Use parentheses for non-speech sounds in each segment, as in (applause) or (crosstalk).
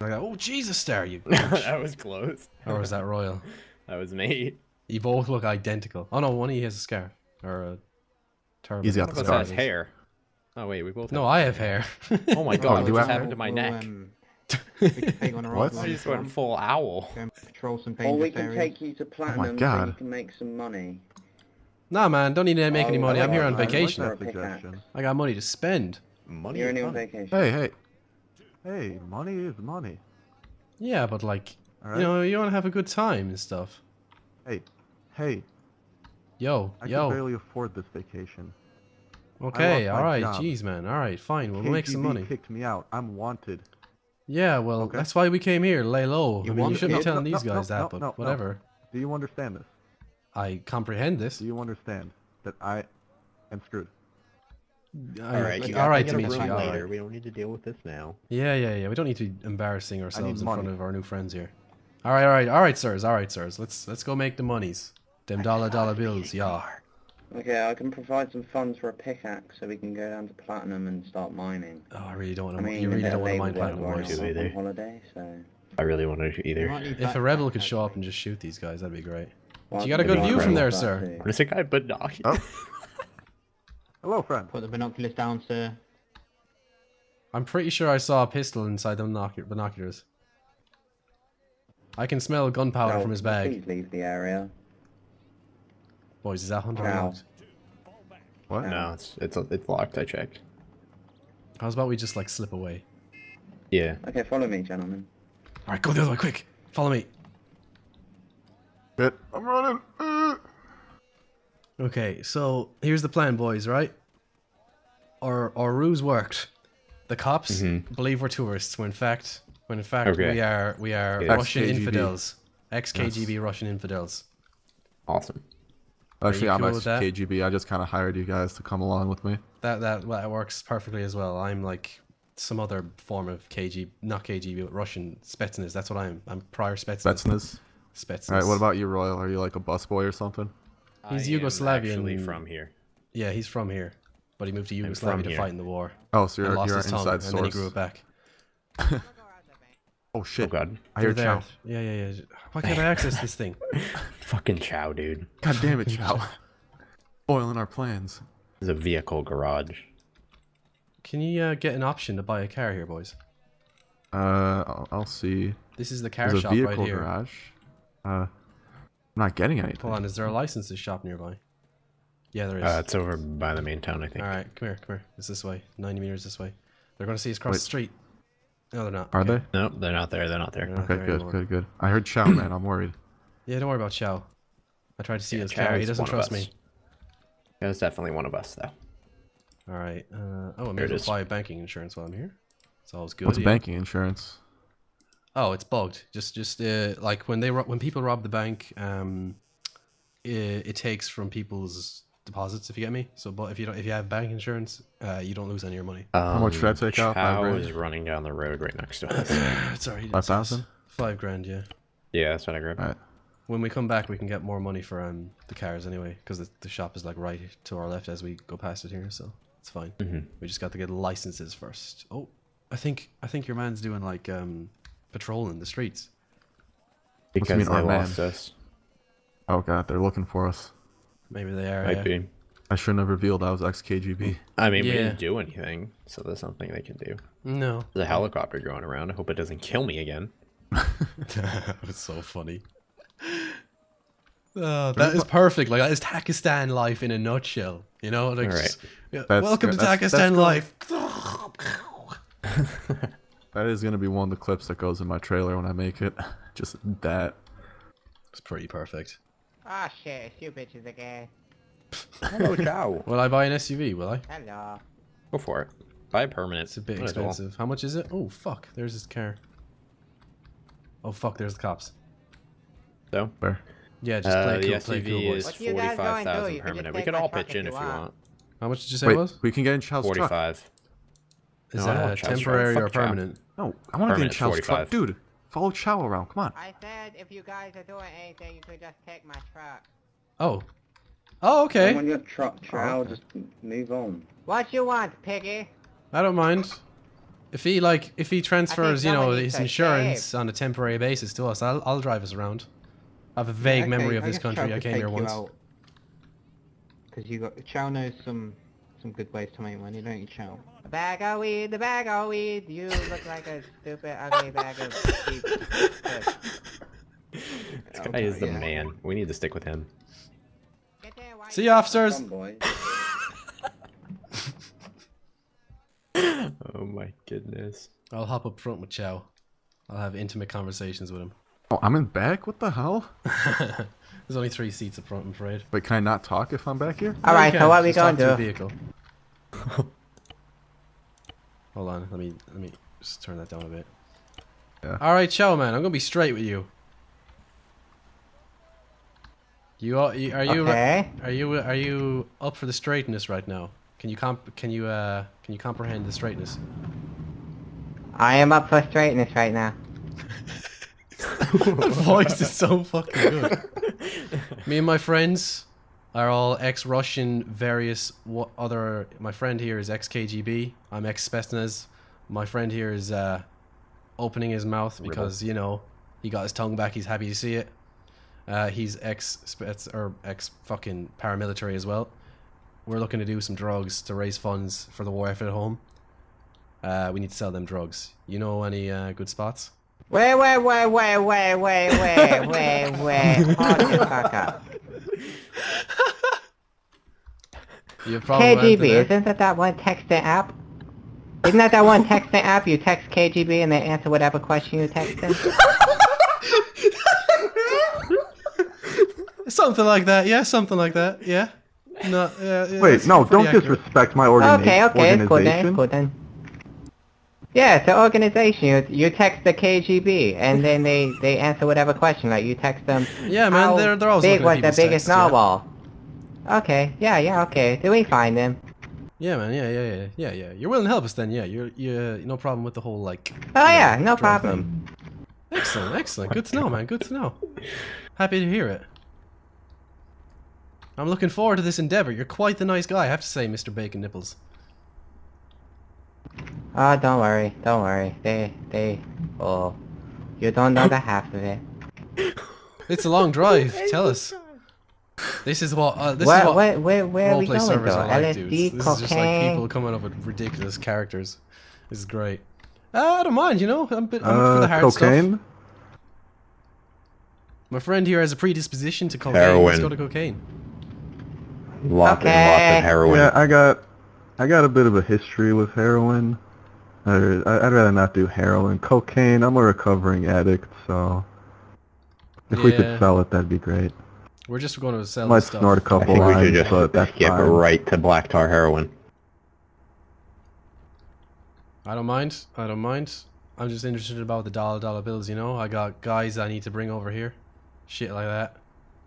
Like, oh Jesus, Star, you. (laughs) that was close. or was that Royal? (laughs) That was me. You both look identical. Oh no, one of you has a scarf or a turban. He's got What the about scarf. his hair? Oh wait, we both. No, have I have hair. (laughs) Oh my god, do what just have- happened to my neck? um, we can take on a What? I with just you, went um, full owl. go and patrol some Or we can take you to Platinum so God. you can make some money. nah, man, don't need to make any Oh, money. I I'm here that. on I like vacation. that. That suggestion. I got money to spend. Money. You're on vacation. Hey, hey. Hey, money is money. Yeah, but like, Alright? you know, you want to have a good time and stuff. Hey, hey. Yo, I can barely afford this vacation. Okay, all right, job. jeez, man. All right, fine. We'll make some KGB money. kicked me out. I'm wanted. Yeah, well, Okay. that's why we came here. Lay low. You I mean, you shouldn't be telling No, these no, guys no, that, but whatever. Do you understand this? I comprehend this. Do you understand that I am screwed? I- All right, Like, you all got right, to get a Dimitri. room All later. right. We don't need to deal with this now. Yeah, yeah, yeah. We don't need to be embarrassing ourselves in front of our new friends here. All right, all right, all right, sirs. All right, sirs. Let's let's go make the monies. Them dollar dollar bills, yeah. Okay, I can provide some funds for a pickaxe so we can go down to Platinum and start mining. Oh, I really don't want to. mean, You a really don't want to mine mind work platinum while I'm either. on holiday, so... I really want to You either. If a rebel could show up and just shoot these guys, that'd be great. Well, You got a good view from there, sir. too. What is it, guy? Binoculars. Oh. (laughs) Hello, friend. Put the binoculars down, sir. I'm pretty sure I saw a pistol inside the binoculars. I can smell gunpowder Chow, from his bag. Please leave the area. Boys, is that hunter Chow. locked? What? No, it's it's it's locked. I checked. How's about we just like slip away? Yeah. Okay, follow me, gentlemen. All right, go the other way, quick. Follow me. Good. I'm running. Okay, so here's the plan, boys. Right? Our our ruse worked. The cops believe we're tourists, when in fact, when in fact Okay. we are we are Yeah. Russian Ex-KGB. infidels, ex KGB Russian infidels. Awesome. Actually, I'm cool ex with? KGB. I just kind of hired you guys to come along with me. That that well, that works perfectly as well. I'm like some other form of KG, not KGB, but Russian Spetsnaz. That's what I am. I'm prior Spetsnaz. Spetsnaz. Spetsnaz. All right. What about you, Royal? Are you like a busboy or something? He's I Yugoslavian. Actually, from here. Yeah, he's from here, but he moved to Yugoslavia to here. fight in the war. Oh, so and you're, lost you're his an tongue, inside and then he source. grew it back. (laughs) Oh shit! Oh god. I hear You're there. Chow. Yeah, yeah, yeah. Why can't I (laughs) access this thing? Fucking Chow, dude. God damn it, (laughs) Chow. Spoiling our plans. There's a vehicle garage. Can you uh, get an option to buy a car here, boys? Uh, I'll, I'll see. This is the car There's a shop vehicle right here. garage. Uh, I'm not getting anything. Hold on, is there a licenses shop nearby? Yeah, there is. Uh, it's over by the main town, I think. All right, come here, come here. It's this way. 90 meters this way. They're going to see us cross Wait. the street. No, they're not. Are Okay. Nope, they're not there. They're not there. They're not they? there Okay, good, anymore. good, good. I heard Chow, man. I'm worried. Yeah, don't worry about Chow. I tried to see Yeah, his Chow car. He doesn't trust me. Yeah, it's definitely one of us, though. All right. Uh, oh, I There may it as well banking insurance while I'm here. It's always good. What's yeah. banking insurance? Oh, it's bugged. Just, just uh, like when they ro- when people rob the bank, um, it, it takes from people's deposits. If you get me. So, but if you don't, if you have bank insurance, uh, you don't lose any of your money. Um, much should I take out? Five Chow is running down the road right next to (coughs) us. Sorry, he didn't Five say this. thousand. Five grand, yeah. yeah, that's what I grabbed. All right. When we come back, we can get more money for um the cars anyway, because the, the shop is like right to our left as we go past it here, so it's fine. Mhm. We just got to get licenses first. Oh, I think I think your man's doing like um patrolling the streets. Because you mean, they our man? lost us. Oh god, they're looking for us. Maybe they are. Might yeah. be. I shouldn't have revealed I was ex KGB. I mean, we didn't do anything, so there's something they can do. No, There's a helicopter going around. I hope it doesn't kill me again. (laughs) (laughs) that was so funny. Oh, that is perfect. Like that is Takistan life in a nutshell. You know, like Alright. just- yeah, welcome good. to That's- that's Takistan life. (laughs) That is gonna be one of the clips that goes in my trailer when I make it. (laughs) Just that. It's pretty perfect. Ah shit, it's you bitches again. (laughs) Hello, Chow. Will I buy an SUV? Will I? Hello. Go for it. Buy a permanent. It's a bit Might expensive. How much is it? Oh fuck! There's this car. Oh fuck! There's the cops. So, Where? Yeah, just uh, play the cool, play cool, SUV boys. is What you guys going to do? 45,000 You can just permanent. We take could all pitch in if you want. want. How much did you say Wait, it was? we can get in Chow's truck. 45. Is No, that want Chow's truck. temporary or Fuck Chow. permanent? No, I want to get in Permanent, Chow's truck, dude. Follow Chow around. Come on. I said if you guys are doing anything, you could just take my truck. Oh. Oh, I'm okay. on your truck, Chow. okay. Just move on. What you want, piggy? I don't mind. If he like, if he transfers, you know, his needs to insurance on a temporary basis to us, I'll I'll drive us around. I have a vague Okay, memory of I this country. I came here once. out. Cause you got Chow knows some some good ways to make money, don't you, Chow? The bag of weed, the bag of weed. You look like a stupid, ugly bag of cheap shit. This guy is the yeah. man. We need to stick with him. There, See you, officers. (laughs) Oh my goodness. I'll hop up front with Chow. I'll have intimate conversations with him. Oh, I'm in back? What the hell? (laughs) There's only three seats up front, I'm afraid. But can I not talk if I'm back here? Alright, so can. what we Just gonna to the do? Vehicle. (laughs) Hold on, let me let me just turn that down a bit. Yeah. All right, Chow man, I'm gonna be straight with you. You are you are you Okay. are you are you up for the straightness right now? Can you comp can you uh can you comprehend the straightness? I am up for straightness right now. (laughs) the voice is so fucking good. (laughs) Me and my friends are all ex-Russian, various what other. My friend here is ex-KGB. I'm ex-Spetsnaz. My friend here is uh, opening his mouth because you know he got his tongue back. He's happy to see it. Uh, he's ex-Spets or ex-fucking paramilitary as well. We're looking to do some drugs to raise funds for the war effort at home. Uh, we need to sell them drugs. You know any uh, good spots? Wait, wait, wait, wait, wait, wait, wait, wait, wait. (laughs) Hold the fuck up. You have problem with anything KGB, isn't that that one texting app? Isn't that that one texting app? You text KGB and they answer whatever question you text them? (laughs) Something like that, yeah, something like that, yeah. No, yeah, yeah, Wait, no, don't accurate. disrespect my organi- Okay, okay, it's good then, organization. it's good then. Yeah, it's an organization. You, you text the KGB, and (laughs) then they, they answer whatever question. Like you text them. Yeah, man, how they're- they're always big looking at was the people's biggest texts, yeah. narwhal? Okay, yeah, yeah, okay. Do we find them? Yeah, man, yeah, yeah, yeah, yeah, yeah. You're willing to help us then, yeah. You're, you no problem with the whole like. Oh you know, yeah, no drug problem. thing. Excellent, excellent. Good to know, man. Good to know. Happy to hear it. I'm looking forward to this endeavor. You're quite the nice guy, I have to say, Mr. Bacon Nipples. Oh, don't worry, don't worry. They, they, oh, you don't know the half of it. (laughs) It's a long drive. Tell us. This is what. Uh, this Where, is what. where, where, where are we roleplay going servers though? are like, LSD, dudes. This is just like people coming up with ridiculous characters. This is great. Uh, I don't mind, you know. I'm, a bit, I'm for the Uh, hard cocaine? stuff. My friend here has a predisposition to cocaine. Heroin. Let's go to cocaine. Lots and lots Okay. of heroin. Yeah, I got, I got a bit of a history with heroin. Uh, I- I'd rather not do heroin. Cocaine, I'm a recovering addict, so if we could sell it, that'd be great. We're just going to sell Might this stuff. snort a I couple I think we should just but that's skip fine. right to black tar heroin. I don't mind. I don't mind. I'm just interested about the dollar dollar bills. You know, I got guys I need to bring over here, shit like that.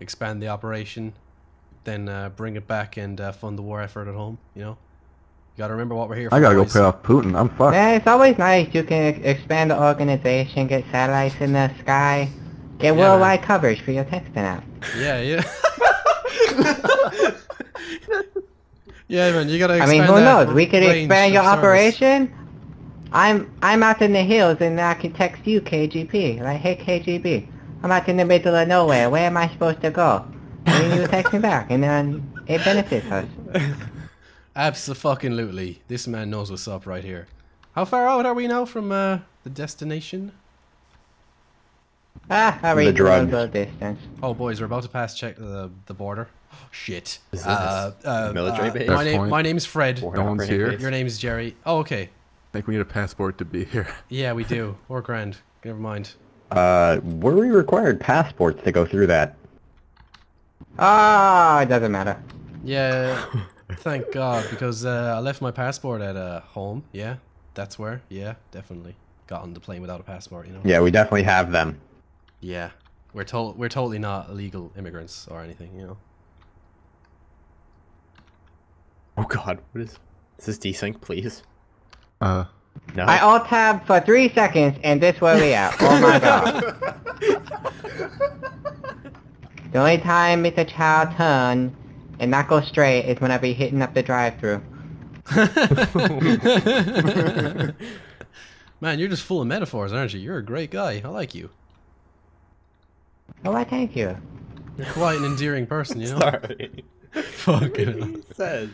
Expand the operation, then uh, bring it back and uh, fund the war effort at home. You know, you gotta remember what we're here for. I gotta go pay off Putin. I'm fucked. Yeah, it's always nice. You can ex- expand the organization, get satellites in the sky, get Yeah, worldwide coverage for your texting app. Yeah, yeah. (laughs) (laughs) yeah, man, you gotta. I mean, who that knows? We could expand your service. operation. I'm I'm out in the hills and I can text you KGB. Like, hey KGB, I'm out in the middle of nowhere. Where am I supposed to go? And you text me back, and then it benefits us. (laughs) Absolutely. This man knows what's up right here. How far out are we now from uh, the destination? Ah, a The reasonable drugs. little distance. Oh, boys, we're about to pass check the the border. (gasps) Shit. Is this Uh, uh, military uh, base? My name, point. my name's Fred. Or No one's here. base? Your name's Jerry. Oh, okay. I think we need a passport to be here. (laughs) Yeah, we do. Or grand. Never mind. Uh, were we required passports to go through that? Oh, it doesn't matter. Yeah. (laughs) thank God, because uh, I left my passport at uh, home. Yeah, that's where. Yeah, definitely. Got on the plane without a passport. You know. Yeah, we definitely have them. Yeah. We're to- we're totally not illegal immigrants or anything. You know. Oh God, what is? Is this desync, please? Uh, No. I alt tab for three seconds, and this where we at. Oh my god. (laughs) the only time Mr. Chow turn and not go straight is whenever he hitting up the drive-through. (laughs) Man, you're just full of metaphors, aren't you? You're a great guy. I like you. Oh, I thank you. You're quite an endearing person, you (laughs) know? Sorry. Fucking hell. he says.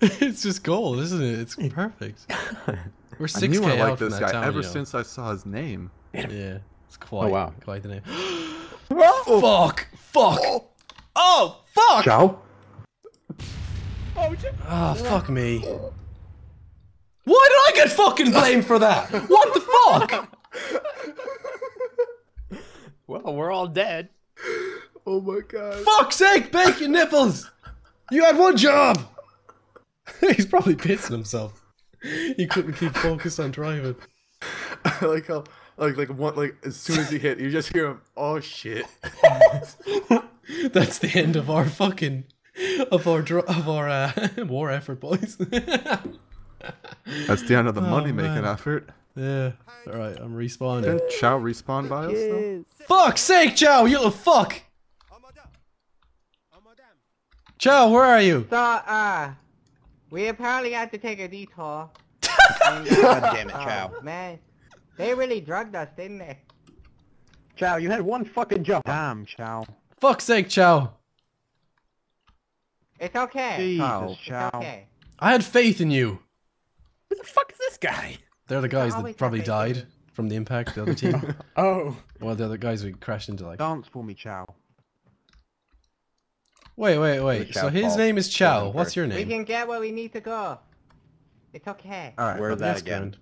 it's just gold, isn't it? It's perfect. (laughs) We're I 6k knew I out liked from this guy town, ever you know. since I saw his name. Yeah, it's quite, oh, wow. quite the name. (gasps) Oh. fuck! Fuck! (gasps) Oh, fuck! Chow? Oh, fuck me. Why did I get fucking blamed for that? What the fuck? (laughs) Well, we're all dead. Oh my god. Fuck's sake, bacon nipples! You had one job! (laughs) He's probably pissing himself. He couldn't keep focused on driving. I (laughs) like how like like one like as soon as he hit, you just hear him. Oh shit. That's the end of our fucking (laughs) of our dr- of our uh, (laughs) war effort, boys. That's the end of the (laughs) Oh, money making man. effort. yeah. All right, I'm respawning. Didn't Chow respawn by us though? Fuck's sake, Chow, you little fuck! Chow, where are you? So, uh, we apparently had to take a detour. And, God damn it, oh, Chow. Man, they really drugged us, didn't they? Chow, you had one fucking jump. Damn, Chow. Fuck's sake, Chow. It's okay. Jesus, It's Chow. okay. I had faith in you. Who the fuck is this guy? They're the guys that probably have in died from the impact, the other team. (laughs) Oh. well, the other guys we crashed into, like. Dance for me, Chow. Wait, wait, wait. So his Paul. name is Chow. What's your name? We can get where we need to go. It's okay. Alright. Where's that That's again? grand.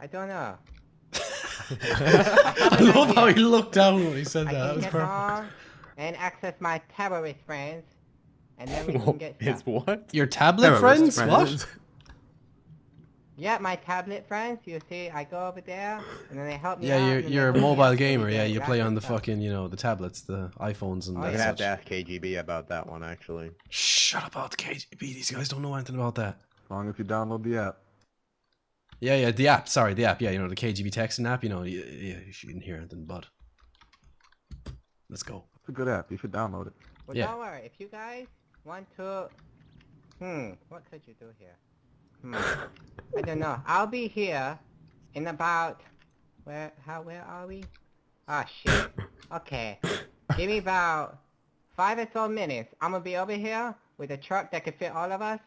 I don't know. (laughs) I love how he looked down when he said I that. That can was get perfect. on and access my terrorist friends, and then we (laughs) can Whoa, get His stuff. what? Your tablet Terrorist friends? What? Yeah, my tablet friends. You see, I go over there, and then they help me Yeah, out. you're you're a mobile gamer. Yeah, you play on the stuff. fucking you know the tablets, the iPhones, and Oh, that I'm gonna have to ask KGB about that one actually. Shut up about the KGB. These guys don't know anything about that. As long as you download the app. Yeah, yeah, the app. Sorry, the app. Yeah, you know the KGB texting app. You know, yeah, yeah you shouldn't hear anything, but let's go. It's a good app. You should download it. Well, Yeah. don't worry. If you guys want to, hmm, what could you do here? Hmm, I don't know. I'll be here in about where? How? Where are we? Ah, shit. Okay. Give me about five or so minutes. I'm gonna be over here with a truck that can fit all of us,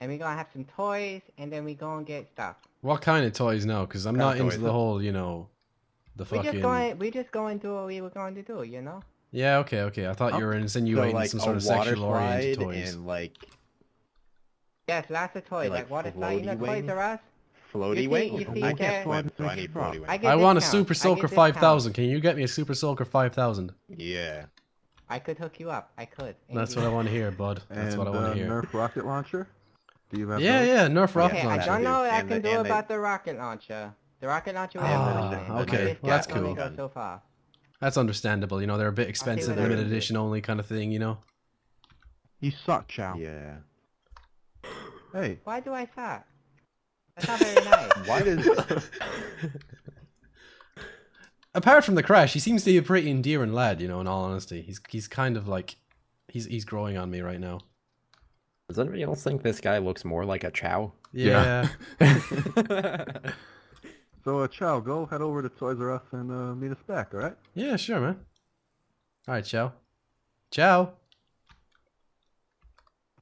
and we're gonna have some toys, and then we gonna get stuff. What kind of toys now? Because I'm not into the whole, you know, the We fucking. just going. We just going to do what we were going to do. You know. Yeah, okay, okay. I thought you were So insinuating like some sort of sexual oriented toys. and like Yes, lots of toys. like Like, water slide. You know, Toys wing? R Us. floaty see- wing. you Oh, see I that- can't swim, so I need floaty I wing. get I want a. Super Soaker 5000. Can you get me a Super Soaker 5000? Yeah. I could hook you up. I could. That's what I want to hear, bud. That's and what I want uh, to hear. Nerf rocket launcher. Do you have Yeah, those? yeah, Nerf rocket Okay, I don't know what I can the- do and they- about the rocket launcher. The rocket launcher we Ah, have finished it, but okay, the well, that's cool. goes so far. That's understandable. You know, they're a bit expensive, limited can do. edition only kind of thing. You know. You suck, Chow. Yeah. Hey, Why do I suck? That's not very nice. (laughs) Why does (laughs) Apart from the crash, he seems to be a pretty endearing lad. You know, in all honesty, he's he's kind of like he's he's growing on me right now. Does anybody else think this guy looks more like a Chow? Yeah. Yeah. (laughs) so uh, Chow, go head over to Toys R Us and uh, meet us back, all right? Yeah, sure, man. All right, ciao. Ciao.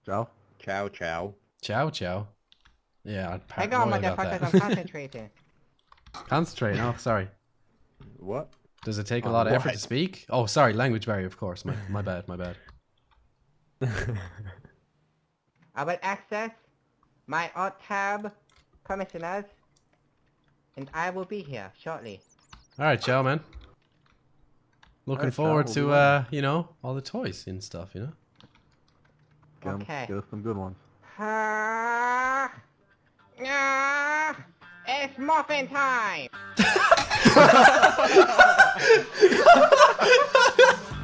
Chow. chow chow? Ciao, ciao. Yeah, I'd Hang on, paranoia motherfuckers. I'm concentrating. Concentrate. Oh, sorry. What? Does it take a On lot of effort to speak? Oh, sorry. Language barrier, of course. My, my bad. My bad. (laughs) I will access my alt tab commissioners, and I will be here shortly. All right, ciao, man. Looking Alright, ciao, forward we'll to waiting. uh, you know, all the toys and stuff. You know. Get 'em- Okay. Get us some good ones. Ah, ah, it's muffin time! (laughs) (laughs)